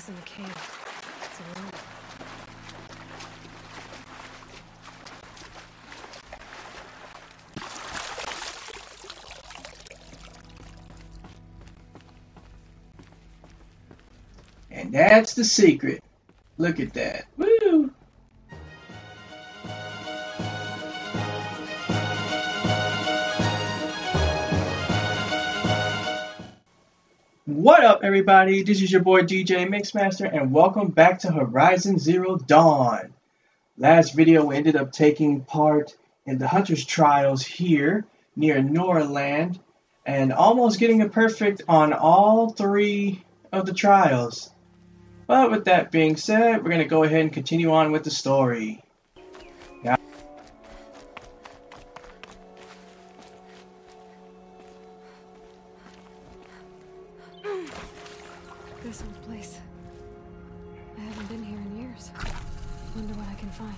isn't cave. It's a room. And that's the secret. Look at that. Woo! What up, everybody? This is your boy DJ Mixmaster, and welcome back to Horizon Zero Dawn. Last video, we ended up taking part in the Hunter's Trials here near Norland, and almost getting a perfect on all three of the trials. But with that being said, we're going to go ahead and continue on with the story. Wonder what I can find.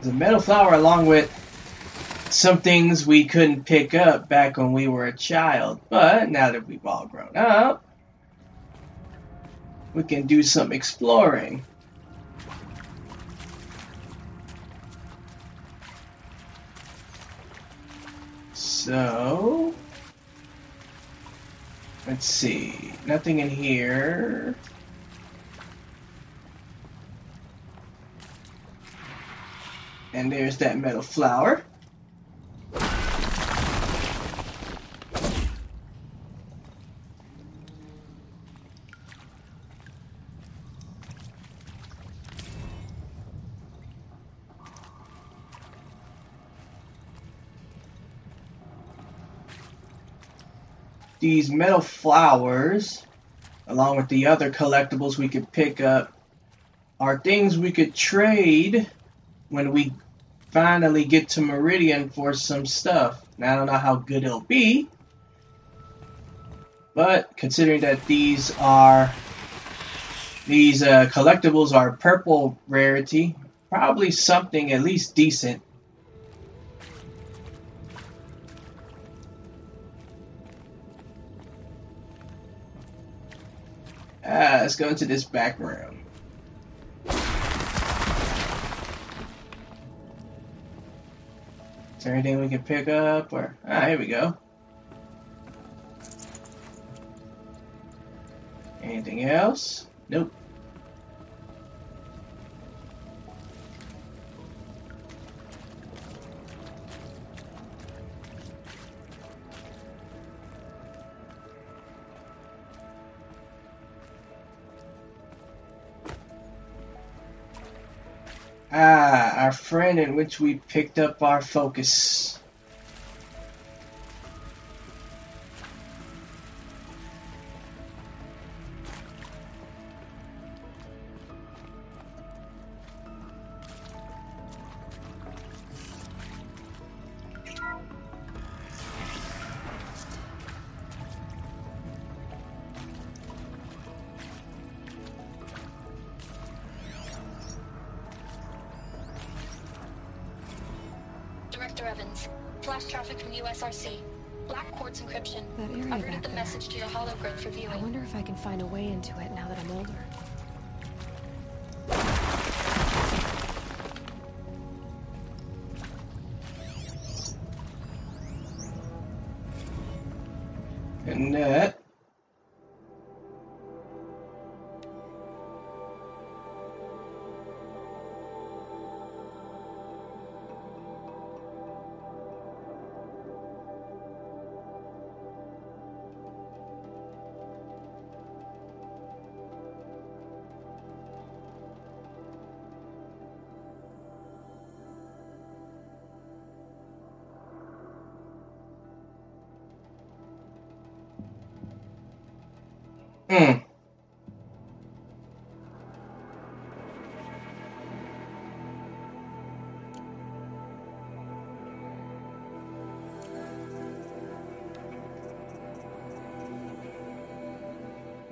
the metal flower, along with some things we couldn't pick up back when we were a child. But now that we've all grown up, we can do some exploring. So, let's see. Nothing in here. And there's that metal flower. These metal flowers, along with the other collectibles we could pick up, are things we could trade when we finally get to Meridian for some stuff. Now, I don't know how good it'll be, but considering that these are these uh, collectibles are purple rarity, probably something at least decent. Let's go into this back room. Is there anything we can pick up? Or ah, here we go. Anything else? Nope. Ah, our friend in which we picked up our focus. Director Evans, flash traffic from USRC. Black quartz encryption. That area I've routed the there. message to your hologram for viewing. I wonder if I can find a way into it now that I'm older. Hmm.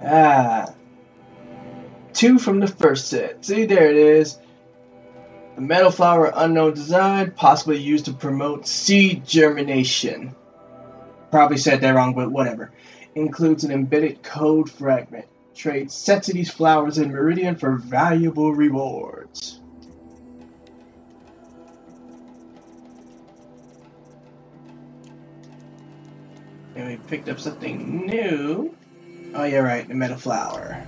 Ah. Two from the first set. See, there it is. The metal flower unknown design, possibly used to promote seed germination. probably said that wrong, but whatever. Includes an embedded code fragment. Trade sets of these flowers in Meridian for valuable rewards. And we picked up something new. Oh, yeah, right, the metal flower.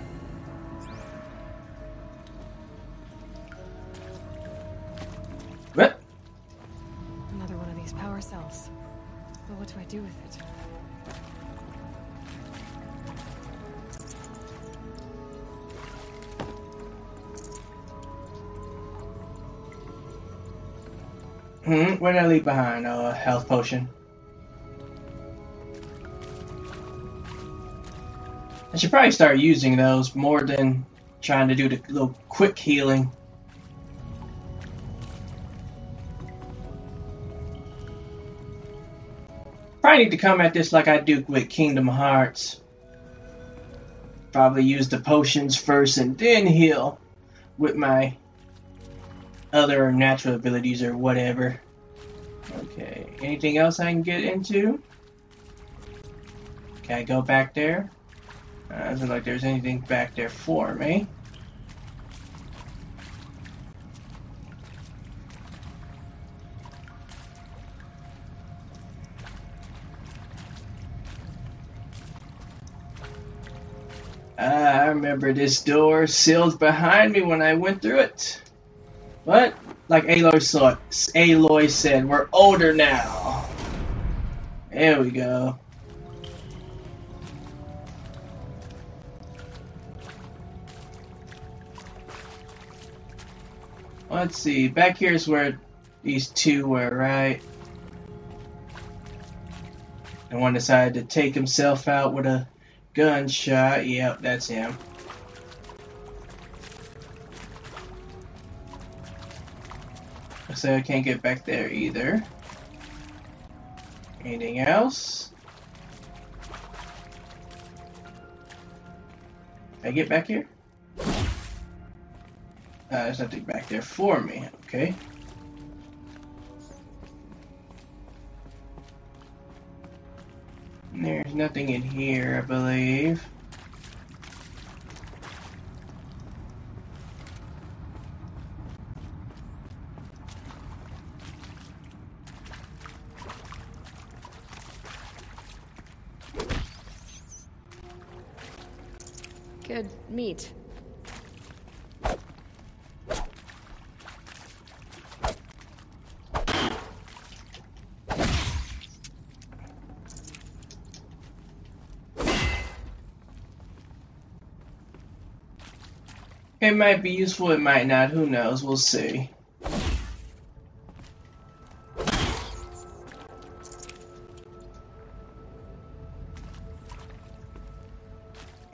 What? Another one of these power cells. But what do I do with it? Hmm, what did I leave behind? A health potion. I should probably start using those more than trying to do the little quick healing. Probably need to come at this like I do with Kingdom Hearts. Probably use the potions first and then heal with my other natural abilities or whatever. Okay, anything else I can get into? Can I go back there? Uh, doesn't like there's anything back there for me. Ah, I remember this door sealed behind me when I went through it. What? Like Aloy, saw, Aloy said, we're older now. There we go. Let's see. Back here is where these two were, right? And one decided to take himself out with a gunshot. Yep, that's him. So I can't get back there either. Anything else? Can I get back here? Uh, there's nothing back there for me. Okay. There's nothing in here, I believe. Meat. It might be useful, it might not. Who knows? We'll see.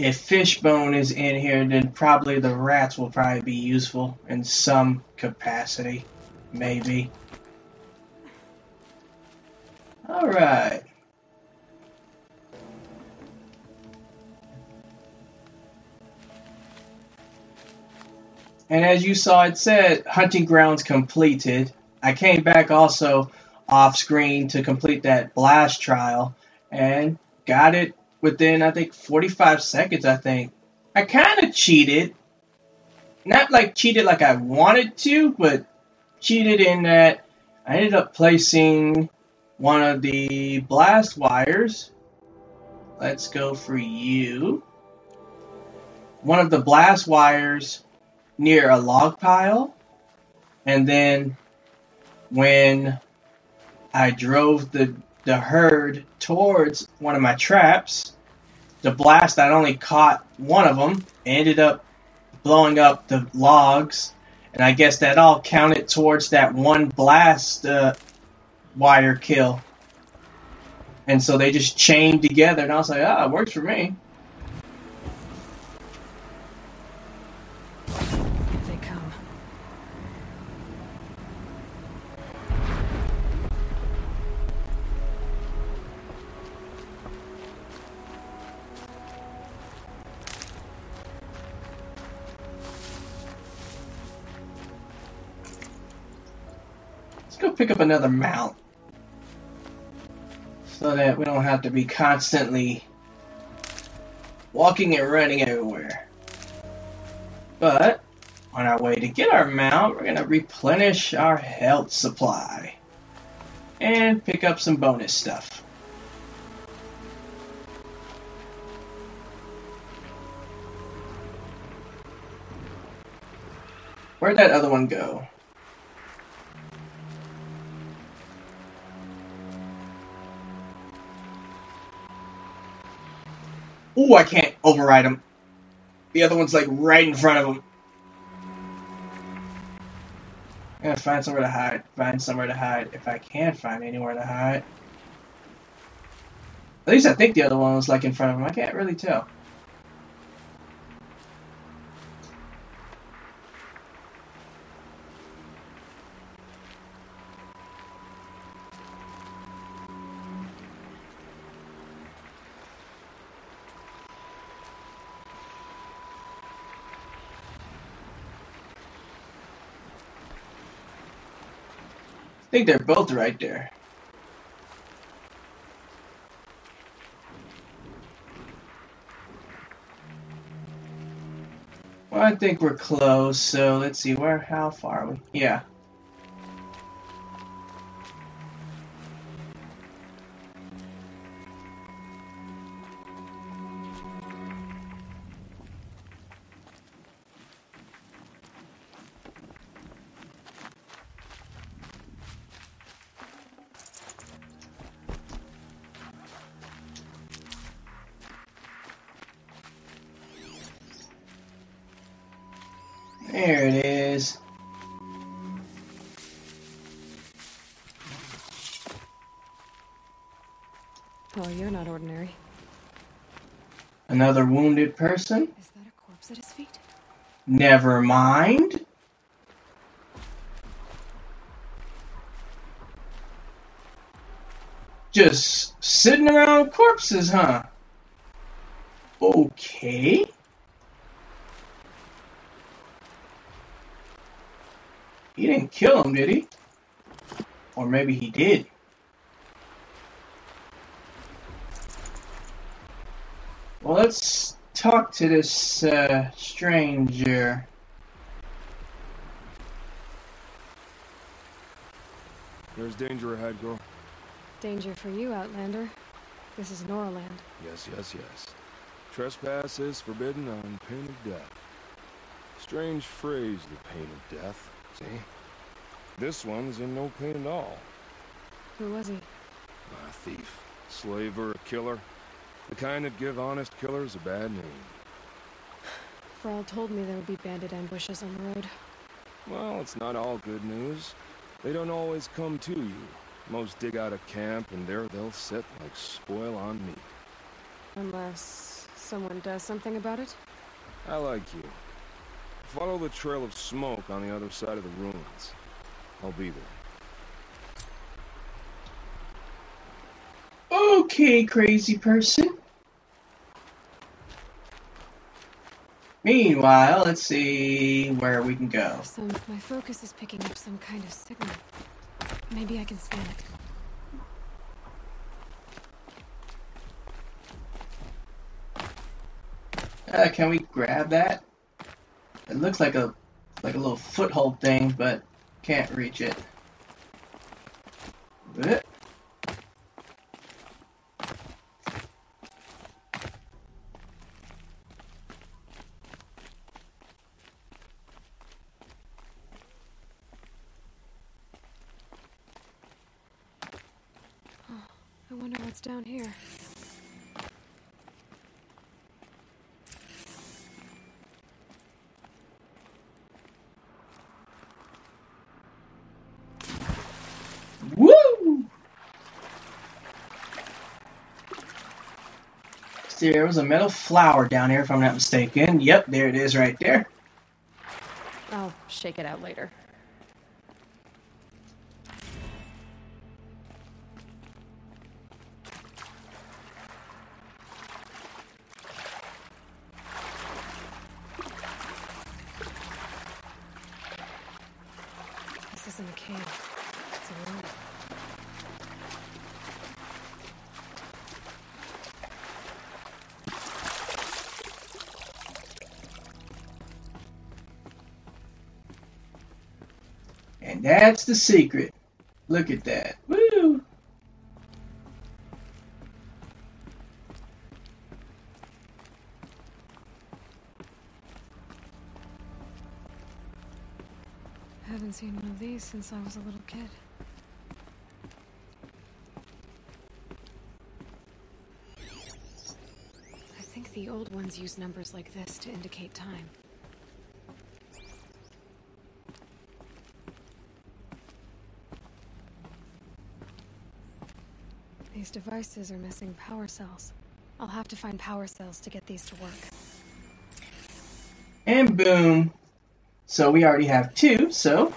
If Fishbone is in here, then probably the rats will probably be useful in some capacity. Maybe. Alright. And as you saw, it said hunting grounds completed. I came back also off screen to complete that blast trial and got it within, I think, 45 seconds. I think I kind of cheated. Not like cheated like I wanted to, but cheated in that I ended up placing one of the blast wires. Let's go for you. One of the blast wires near a log pile. And then when I drove the, the herd towards one of my traps, the blast not only caught one of them, ended up blowing up the logs. And I guess that all counted towards that one blast uh, wire kill. And so they just chained together, and I was like, ah, it works for me. Pick up another mount. so that we don't have to be constantly walking and running everywhere. But on our way to get our mount, we're going to replenish our health supply and pick up some bonus stuff. Where'd that other one go? Ooh, I can't override him. The other one's like right in front of him. I'm gonna find somewhere to hide. Find somewhere to hide. If I can find anywhere to hide. At least I think the other one was like in front of him. I can't really tell. Think they're both right there. Well, I think we're close, so let's see, where, how far are we? Yeah. Another wounded person? Is that a corpse at his feet? Never mind. Just sitting around corpses, huh? Okay. He didn't kill him, did he? Or maybe he did. Well, let's talk to this uh, stranger. There's danger ahead, girl. Danger for you, Outlander. This is Noraland. Yes, yes, yes. Trespass is forbidden on pain of death. Strange phrase, the pain of death. See? This one's in no pain at all. Who was he? A thief, slaver, a killer. The kind that give honest killers a bad name. Thrall told me there would be bandit ambushes on the road. Well, it's not all good news. They don't always come to you. Most dig out a camp, and there they'll sit like spoil on meat. Unless someone does something about it? I like you. Follow the trail of smoke on the other side of the ruins. I'll be there. Okay, crazy person. Meanwhile, let's see where we can go. Some my focus is picking up some kind of signal. Maybe I can scan it. Uh, can we grab that? It looks like a like a little foothold thing, but can't reach it. I wonder what's down here. Woo! See, there was a metal flower down here, if I'm not mistaken. Yep, there it is right there. I'll shake it out later. This isn't a cave. That's the secret. Look at that. Woo! Haven't seen one of these since I was a little kid. I think the old ones use numbers like this to indicate time. Devices are missing power cells. I'll have to find power cells to get these to work. And boom. So we already have two, so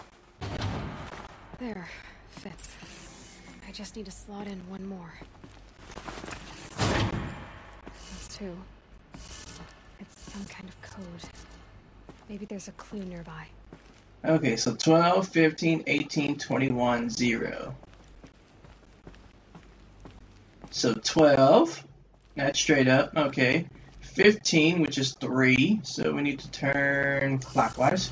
There, fits. I just need to slot in one more. That's two. It's some kind of code. Maybe there's a clue nearby. Okay, so 12, 15, 18, 21, 0. So 12, that's straight up, okay. 15, which is 3, so we need to turn clockwise.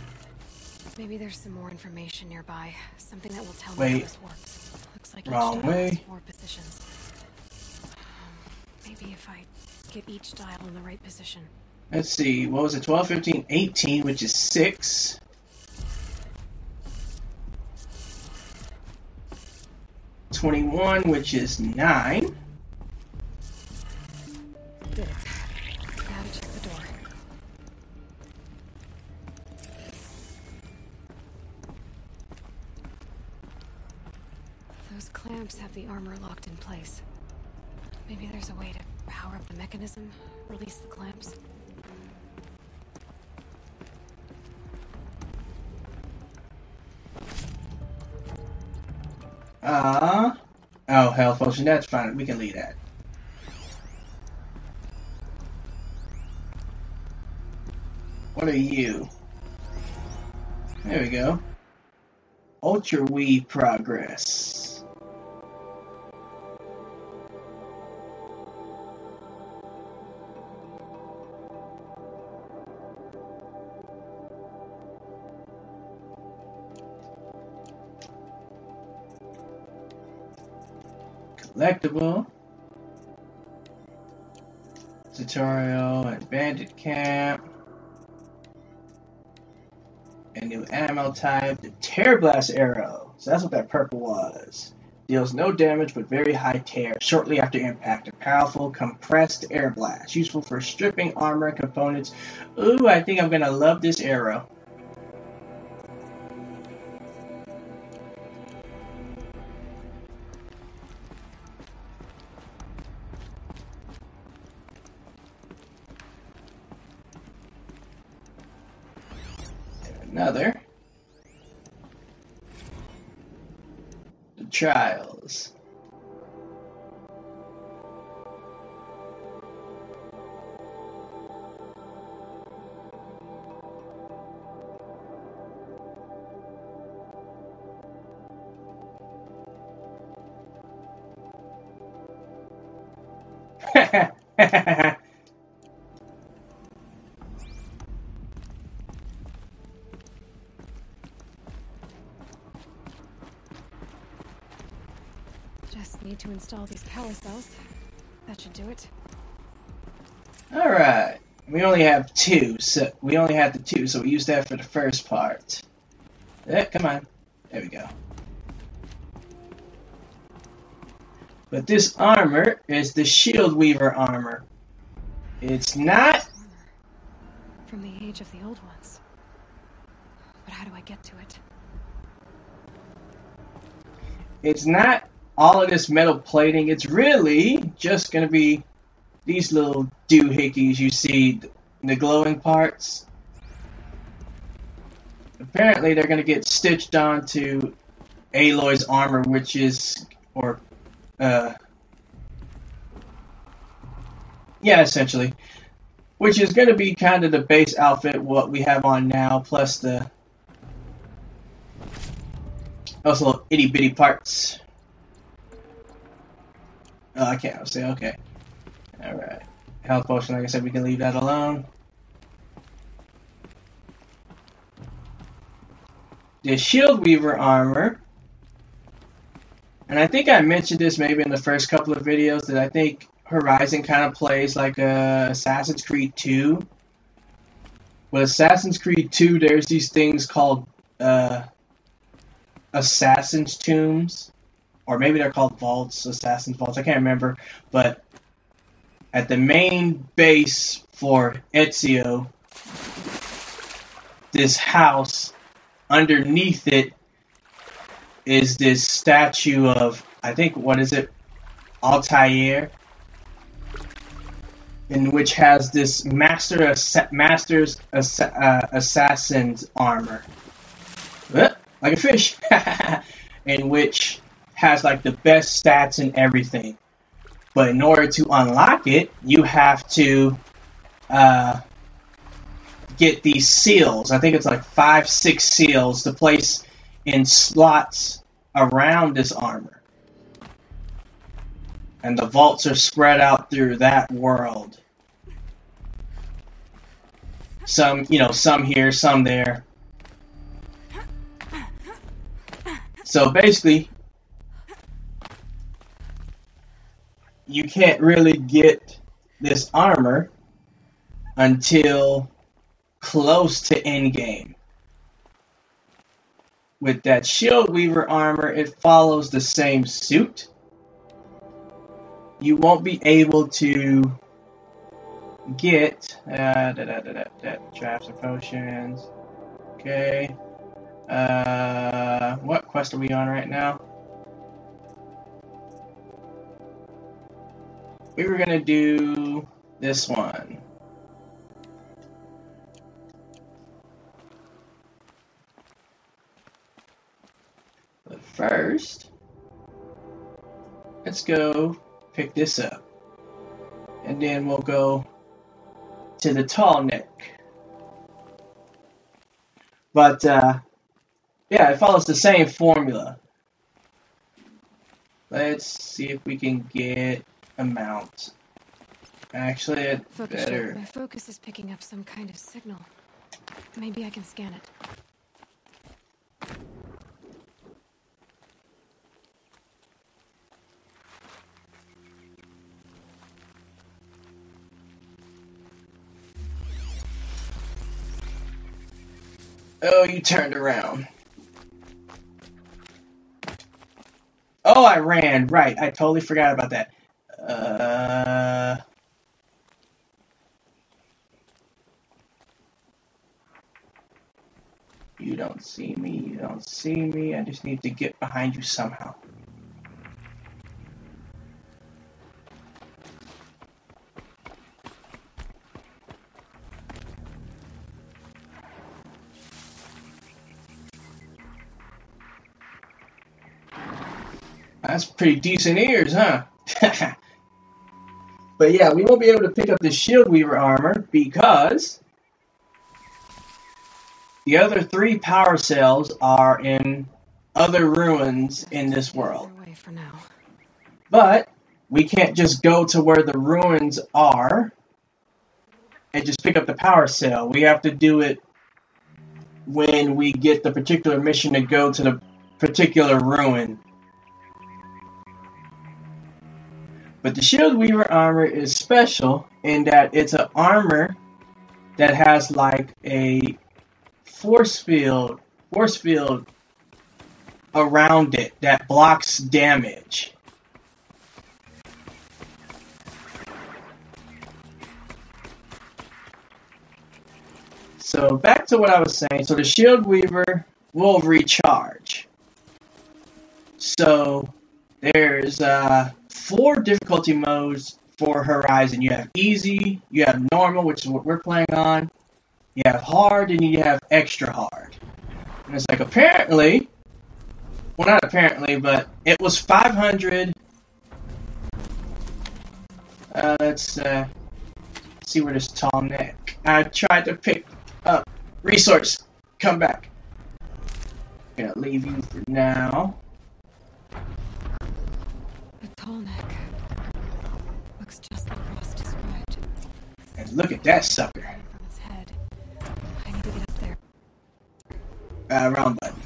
Maybe there's some more information nearby. Something that will tell me Wait. how this works. Looks like Wrong way. four positions. Um, maybe if I get each dial in the right position. Let's see, what was it? 12, 15, 18, which is 6. Twenty-one, which is nine. Did it. Now to check the door. Those clamps have the armor locked in place. Maybe there's a way to power up the mechanism, release the clamps. Uh oh, health potion. That's fine. We can leave that. You? There we go. Ultra weave progress. Collectible. Tutorial and bandit camp. Ammo type, the Tear Blast Arrow. So that's what that purple was. Deals no damage but very high tear shortly after impact. A powerful compressed air blast, useful for stripping armor components. Ooh, I think I'm gonna love this arrow. The install these power cells. That should do it. All right. We only have two, so we only have the two, so we use that for the first part. Yeah, come on. There we go. But this armor is the Shield Weaver armor. It's not. From the age of the old ones. But how do I get to it? It's not all of this metal plating. It's really just gonna be these little doohickeys you see, the glowing parts. Apparently, they're gonna get stitched onto Aloy's armor, which is, or, uh, yeah, essentially, which is gonna be kind of the base outfit what we have on now, plus the also little itty bitty parts. Oh, I can't say okay. Alright. Health potion, like I said, we can leave that alone. the Shield Weaver armor. And I think I mentioned this maybe in the first couple of videos that I think Horizon kind of plays like a Assassin's Creed 2. With Assassin's Creed 2, there's these things called uh, Assassin's Tombs. Or maybe they're called Vaults, Assassin's Vaults. I can't remember. But at the main base for Ezio, this house, underneath it is this statue of, I think, what is it? Altair in which has this master assa- master's assa- uh, assassin's armor, like a fish, in which has like the best stats and everything. But in order to unlock it, you have to uh, get these seals. I think it's like five, six seals to place in slots around this armor and the vaults are spread out through that world. Some, you know, some here, some there. So basically, you can't really get this armor until close to end game. With that Shield Weaver armor, it follows the same suit you won't be able to get uh, da, da, da, da, traps and potions. Okay. Uh, what quest are we on right now? We were gonna do this one. But first, let's go pick this up. And then we'll go to the tall neck. But, uh, yeah, it follows the same formula. Let's see if we can get a mount. Actually, it Focus better. My focus is picking up some kind of signal. Maybe I can scan it. Oh, you turned around. Oh, I ran. Right. I totally forgot about that. Uh... You don't see me. You don't see me. I just need to get behind you somehow. That's pretty decent ears, huh? but yeah, we won't be able to pick up the Shield Weaver armor because the other three power cells are in other ruins in this world. Further away for now. But we can't just go to where the ruins are and just pick up the power cell. We have to do it when we get the particular mission to go to the particular ruin. But the Shield Weaver armor is special in that it's an armor that has like a force field, force field around it that blocks damage. So back to what I was saying. So the Shield Weaver will recharge. So there's uh, four difficulty modes for Horizon. You have easy, you have normal, which is what we're playing on. You have hard, and you have extra hard. And it's like apparently, well not apparently, but it was 500. Uh, let's uh, see where this tall neck. I tried to pick up resource. Come back. I'm Gonna leave you for now. The tall neck. Looks just like Rost described. And look at that sucker. Uh, wrong button.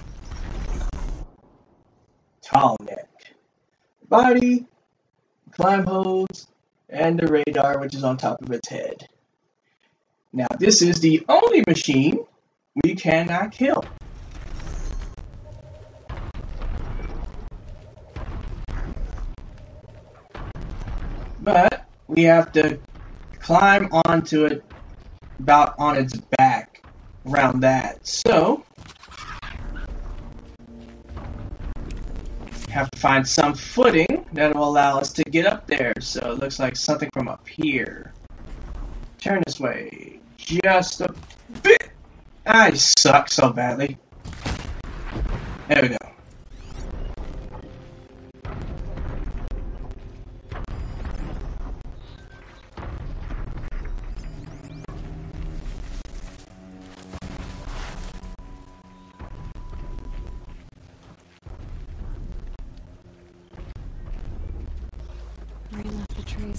tall neck. Body, climb holes, and the radar, which is on top of its head. Now, this is the only machine we cannot kill. But we have to climb onto it about on its back around that. So have to find some footing that will allow us to get up there. So it looks like something from up here. Turn this way. Just a bit. I suck so badly. There we go.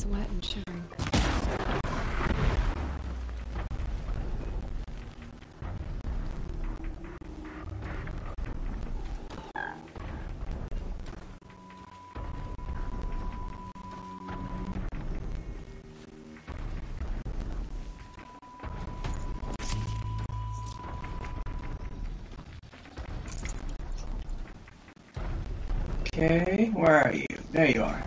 Trees wet and shivering. Okay, where are you? There you are.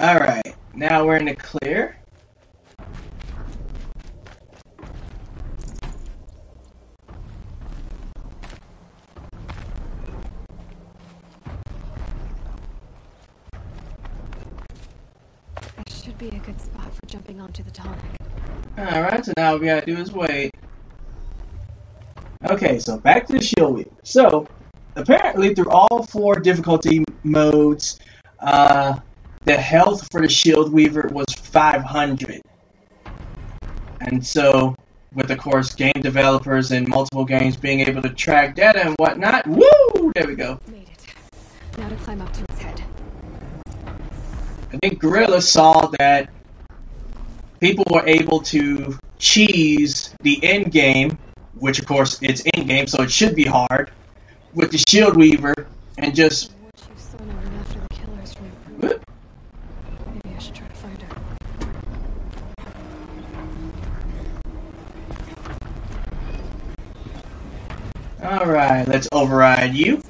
Alright, now we're in the clear. This should be a good spot for jumping onto the tall neck. Alright, so now we gotta do is wait. Okay, so back to the shield weaver. So, apparently through all four difficulty modes, uh, the health for the shield weaver was 500. And so, with of course game developers and multiple games being able to track data and whatnot, woo! There we go. Made it. Now to climb up to its head. I think Guerrilla saw that people were able to cheese the end game, which of course it's end game, so it should be hard, with the Shield Weaver, and just What you saw no one after the killers from whoop, Maybe I should try to find her. All right, let's override you.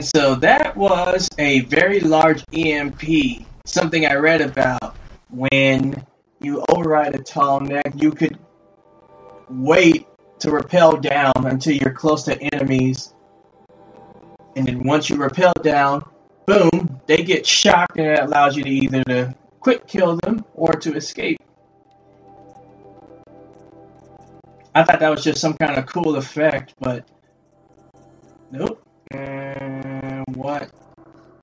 And so that was a very large EMP, something I read about. When you override a tall neck, you could wait to repel down until you're close to enemies. And then once you repel down, boom, they get shocked and it allows you to either to quick kill them or to escape. I thought that was just some kind of cool effect, but Nope. What?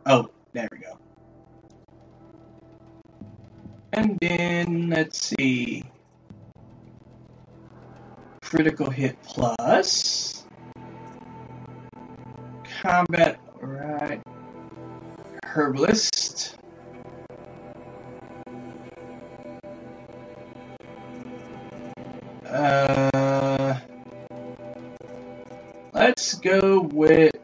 Oh, there we go. And then let's see. Critical hit plus. Combat, right. Herbalist. Uh, let's go with